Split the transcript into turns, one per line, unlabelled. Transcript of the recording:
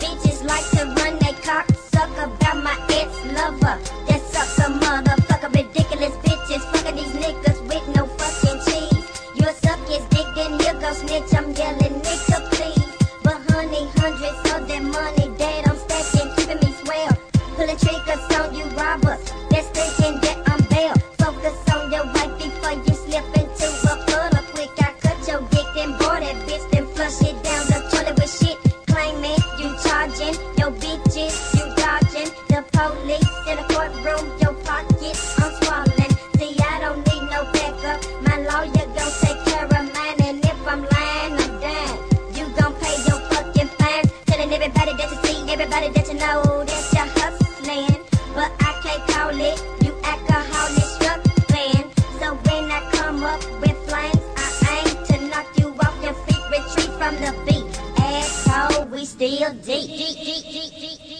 Bitches like to run they cock. Suck about my ex lover. That sucks a motherfucker. Ridiculous bitches fucking these niggas with no fucking cheese. Your suck gets dick then you go snitch. I'm yelling nigga please. But honey, hundreds of that money that I'm stacking keeping me swell. Pulling triggers on you robbers. That's thinking. charging your bitches. You dodging the police in the courtroom. Your pockets I'm swallowing. See, I don't need no backup. My lawyer gon' take care of mine, and if I'm lying, I'm done. You gon' pay your fucking fine. Telling everybody that you see, everybody that you know that you're but I can't call it. You man. So when I come up with I aim to knock you off your feet, retreat from the beat. Still deep, deep, deep, deep.